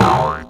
Bye.